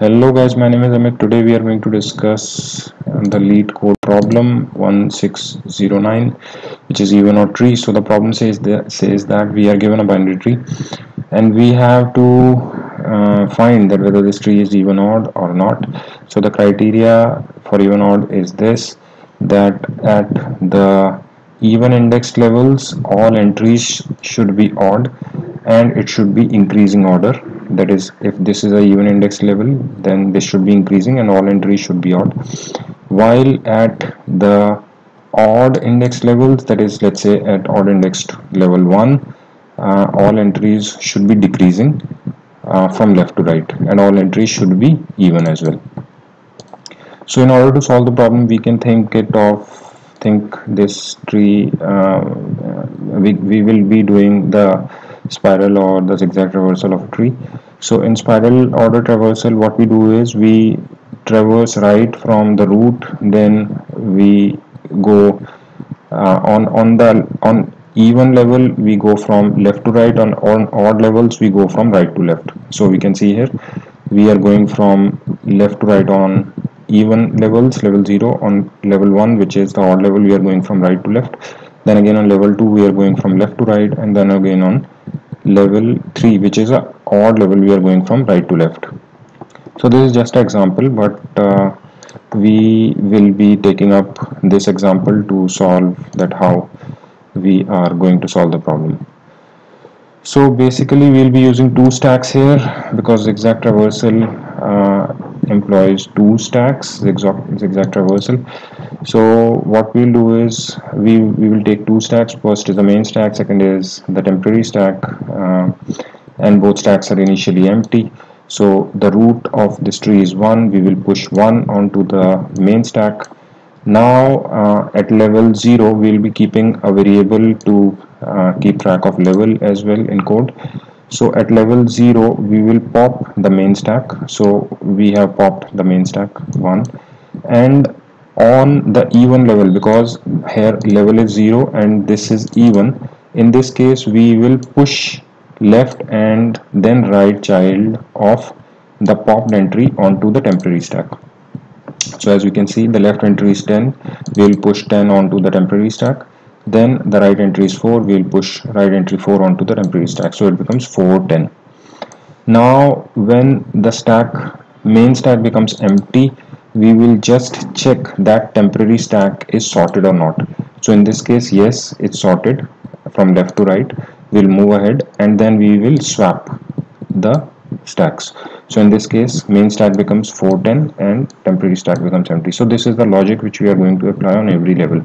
Hello guys, my name is Amit. Today we are going to discuss the LeetCode problem 1609 which is even or tree. So the problem says that, says that we are given a binary tree and we have to uh, find that whether this tree is even odd or not. So the criteria for even odd is this that at the even index levels all entries should be odd and it should be increasing order that is if this is a even index level then this should be increasing and all entries should be odd. While at the odd index levels that is let's say at odd indexed level 1 uh, all entries should be decreasing uh, from left to right and all entries should be even as well. So in order to solve the problem we can think it of think this tree uh, we, we will be doing the spiral or the zigzag traversal of a tree. So in spiral order traversal what we do is we traverse right from the root then we go uh, on on the on even level we go from left to right. On on odd levels we go from right to left. So we can see here we are going from left to right on even levels level 0 on level 1 which is the odd level we are going from right to left then again on level 2 we are going from left to right and then again on level 3 which is a odd level we are going from right to left. So this is just an example but uh, we will be taking up this example to solve that how we are going to solve the problem. So basically we'll be using two stacks here because zigzag traversal employs two stacks zigzag, zigzag traversal. So what we'll do is we, we will take two stacks. First is the main stack second is the temporary stack uh, and both stacks are initially empty. So the root of this tree is 1 we will push 1 onto the main stack. Now uh, at level 0 we'll be keeping a variable to uh, keep track of level as well in code so at level 0 we will pop the main stack. So we have popped the main stack 1 and on the even level because here level is 0 and this is even in this case we will push left and then right child of the popped entry onto the temporary stack. So as you can see the left entry is 10 we will push 10 onto the temporary stack then the right entry is 4 we'll push right entry 4 onto the temporary stack so it becomes 410 now when the stack main stack becomes empty we will just check that temporary stack is sorted or not. So in this case yes it's sorted from left to right. We'll move ahead and then we will swap the stacks so in this case main stack becomes 410 and temporary stack becomes empty. So this is the logic which we are going to apply on every level.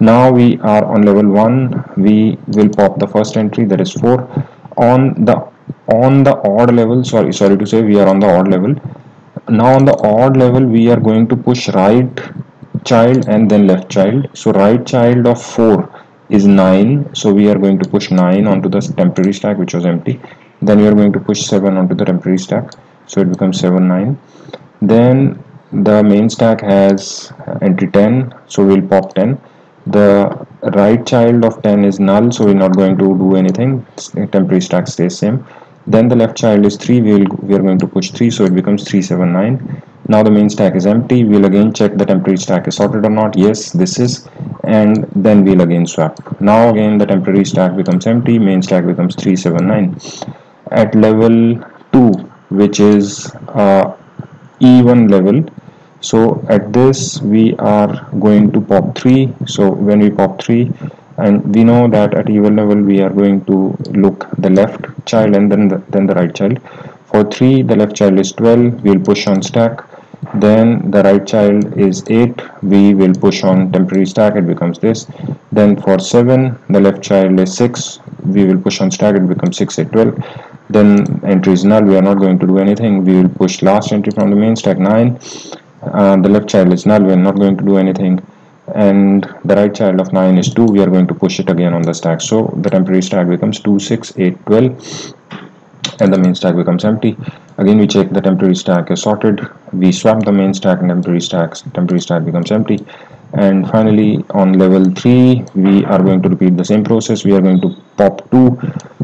Now we are on level 1 we will pop the first entry that is 4 on the on the odd level. Sorry sorry to say we are on the odd level. Now on the odd level we are going to push right child and then left child. So right child of 4 is 9 so we are going to push 9 onto the temporary stack which was empty. Then we are going to push 7 onto the temporary stack so it becomes 7 9 then the main stack has entry 10 so we'll pop 10 the right child of 10 is null so we're not going to do anything. Temporary stack stays same. Then the left child is 3 we will we are going to push 3 so it becomes 379 now the main stack is empty we'll again check the temporary stack is sorted or not. Yes this is. And then we'll again swap. Now again the temporary stack becomes empty main stack becomes 379 at level 2 which is uh, even level. So at this we are going to pop 3 so when we pop 3 and we know that at even level we are going to look the left child and then the, then the right child. For 3 the left child is 12 we'll push on stack. Then the right child is 8 we will push on temporary stack. It becomes this. Then for 7 the left child is 6 we will push on stack. It becomes 6 8 12 then entry is null. We are not going to do anything. We will push last entry from the main stack 9 uh, the left child is null. We are not going to do anything. And the right child of 9 is 2 we are going to push it again on the stack. So the temporary stack becomes 2 6 8 12 and the main stack becomes empty. Again we check the temporary stack is sorted. We swap the main stack and temporary stacks temporary stack becomes empty. And finally on level 3 we are going to repeat the same process. We are going to pop 2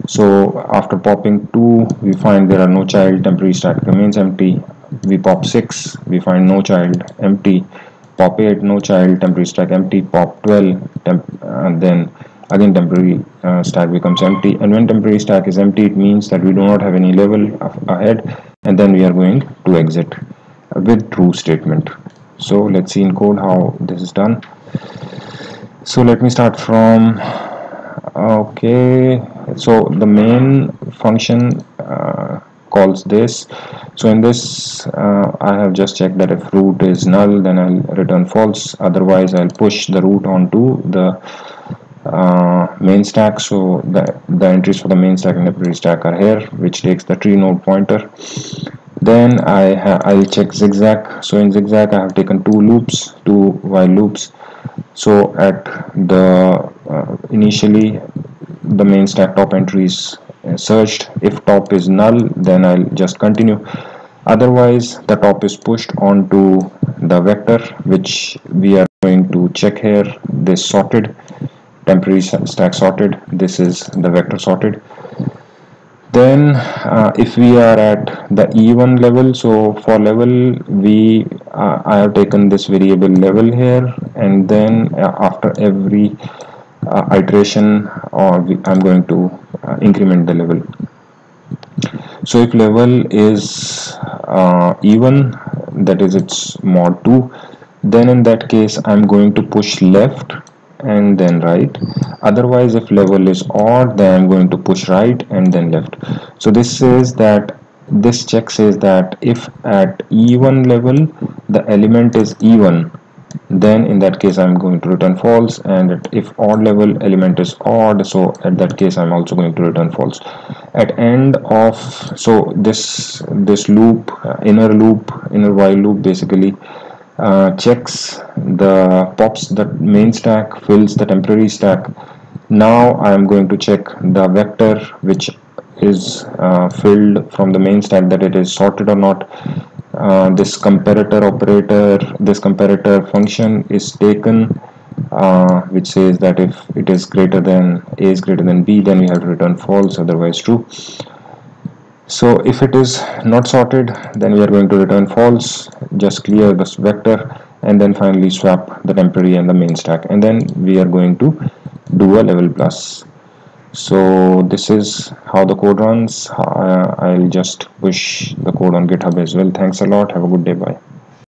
so after popping 2 we find there are no child temporary stack remains empty. We pop 6 we find no child empty. Pop 8 no child temporary stack empty. Pop 12 temp and then again temporary uh, stack becomes empty. And when temporary stack is empty it means that we do not have any level ahead and then we are going to exit with true statement. So let's see in code how this is done. So let me start from okay so the main function uh, calls this. So in this uh, I have just checked that if root is null then I'll return false. Otherwise I'll push the root onto the uh, main stack. So the, the entries for the main stack and the pre stack are here which takes the tree node pointer. Then I I'll check zigzag. So in zigzag I have taken two loops two while loops. So at the uh, initially the main stack top entries uh, searched. If top is null then I'll just continue. Otherwise the top is pushed onto the vector which we are going to check here. This sorted temporary stack sorted. This is the vector sorted. Then uh, if we are at the even level so for level we uh, I have taken this variable level here and then uh, after every uh, iteration or we, I'm going to uh, increment the level. So if level is uh, even that is its mod 2 then in that case I'm going to push left and then right. Otherwise if level is odd then I'm going to push right and then left. So this says that this check says that if at even level the element is even then in that case I'm going to return false. And if odd level element is odd so at that case I'm also going to return false. At end of so this this loop uh, inner loop inner while loop basically uh, checks the pops the main stack fills the temporary stack. Now I am going to check the vector which is uh, filled from the main stack that it is sorted or not uh, this comparator operator this comparator function is taken uh, which says that if it is greater than a is greater than b then we have to return false otherwise true. So if it is not sorted then we are going to return false just clear this vector and then finally swap the temporary and the main stack. And then we are going to do a level plus so this is how the code runs. Uh, I'll just push the code on github as well. Thanks a lot. Have a good day. Bye